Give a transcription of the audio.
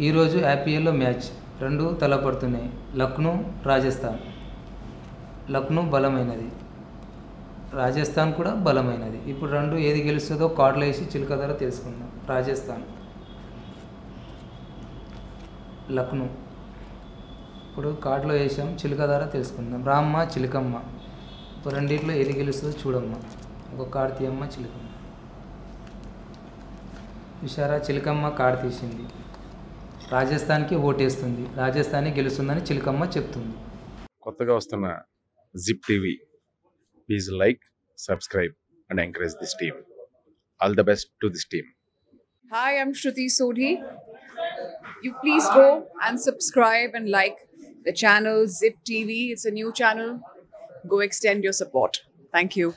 ఈరోజు ఐపీఎల్లో మ్యాచ్. రెండు తలపడుతున్నాయి. లక్నో రాజస్థాన్. లక్నో బలమైనది. రాజస్థాన్ కూడా బలమైనది. ఇప్పుడు రెండు ఏది గెలుస్తుందో కార్డులు వేసి చిలుక ధర తెలుసుకుందాం. రాజస్థాన్. లక్నో. ఇప్పుడు కార్డులో వేసాం. చిలుక ధర తెలుసుకుందాం. రామ్మ చిలుకమ్మ. ఇప్పుడు రెండిట్లో ఏది గెలుస్తుందో చూడమ్మ. ఒక కార్డు తీయమ్మ చిలుకమ్మ. విషారా చిలుకమ్మ కార్డు తీసింది. రాజస్థాన్కి ఓటేస్తుంది రాజస్థానే గెలుస్తుందని చిలుకమ్మ చెప్తుంది కొత్తగా వస్తున్న zip TV please like subscribe and encourage this team all the best to this team Hi, I'm Shruti Sodhi. You please go and subscribe and like the channel Zip TV. It's a new channel. Go extend your support. Thank you.